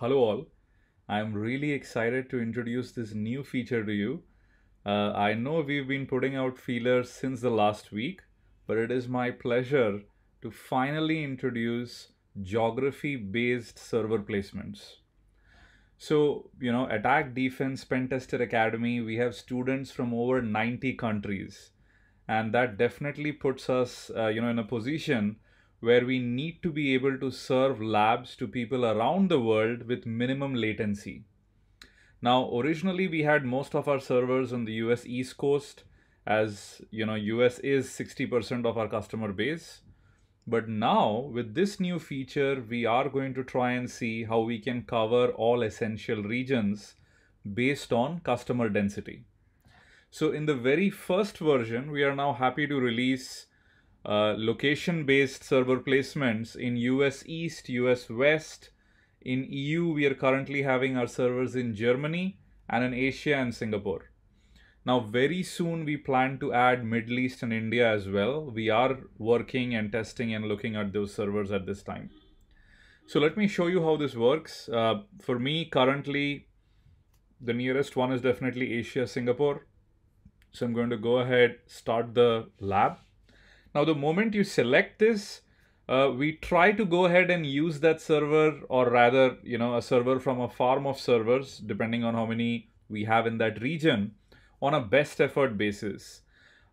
Hello all. I'm really excited to introduce this new feature to you. Uh, I know we've been putting out feelers since the last week, but it is my pleasure to finally introduce geography based server placements. So, you know, Attack Defense Pentester Academy, we have students from over 90 countries. And that definitely puts us, uh, you know, in a position where we need to be able to serve labs to people around the world with minimum latency. Now, originally we had most of our servers on the US East Coast as, you know, US is 60% of our customer base. But now with this new feature, we are going to try and see how we can cover all essential regions based on customer density. So in the very first version, we are now happy to release uh, location-based server placements in US East, US West. In EU, we are currently having our servers in Germany and in Asia and Singapore. Now, very soon we plan to add Middle East and India as well. We are working and testing and looking at those servers at this time. So let me show you how this works. Uh, for me, currently, the nearest one is definitely Asia, Singapore. So I'm going to go ahead, start the lab. Now, the moment you select this, uh, we try to go ahead and use that server or rather, you know, a server from a farm of servers, depending on how many we have in that region on a best effort basis.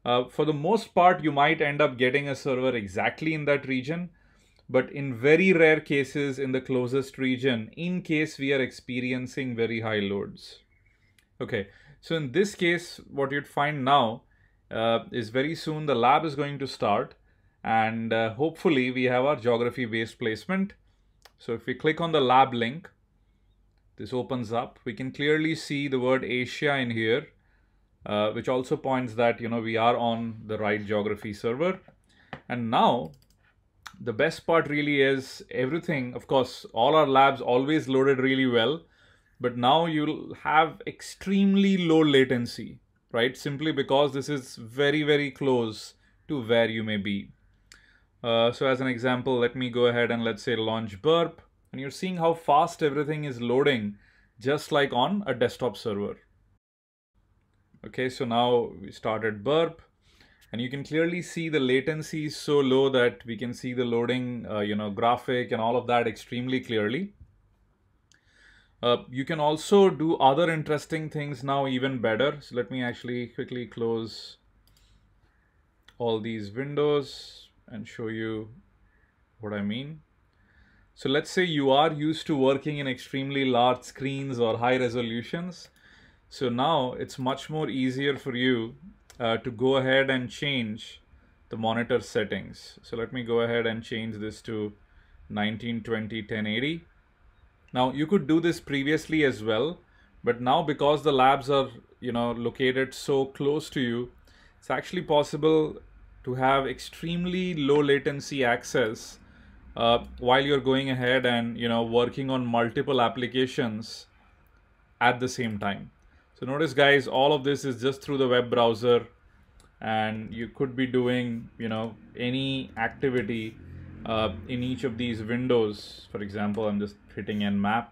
Uh, for the most part, you might end up getting a server exactly in that region, but in very rare cases in the closest region, in case we are experiencing very high loads. Okay, so in this case, what you'd find now uh, is very soon the lab is going to start and uh, hopefully we have our geography based placement. So if we click on the lab link, this opens up. We can clearly see the word Asia in here, uh, which also points that you know we are on the right geography server. And now the best part really is everything, of course, all our labs always loaded really well, but now you'll have extremely low latency right? Simply because this is very, very close to where you may be. Uh, so as an example, let me go ahead and let's say launch burp. And you're seeing how fast everything is loading, just like on a desktop server. Okay, so now we started burp. And you can clearly see the latency is so low that we can see the loading, uh, you know, graphic and all of that extremely clearly. Uh, you can also do other interesting things now even better. So let me actually quickly close all these windows and show you what I mean. So let's say you are used to working in extremely large screens or high resolutions. So now it's much more easier for you uh, to go ahead and change the monitor settings. So let me go ahead and change this to 1920 1080 now you could do this previously as well, but now because the labs are, you know, located so close to you, it's actually possible to have extremely low latency access uh, while you're going ahead and, you know, working on multiple applications at the same time. So notice guys, all of this is just through the web browser and you could be doing, you know, any activity uh, in each of these windows. For example, I'm just hitting nmap.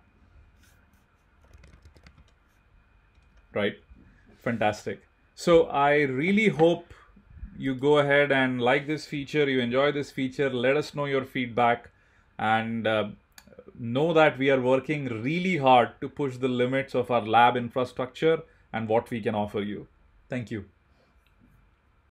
Right, fantastic. So I really hope you go ahead and like this feature, you enjoy this feature, let us know your feedback and uh, know that we are working really hard to push the limits of our lab infrastructure and what we can offer you. Thank you.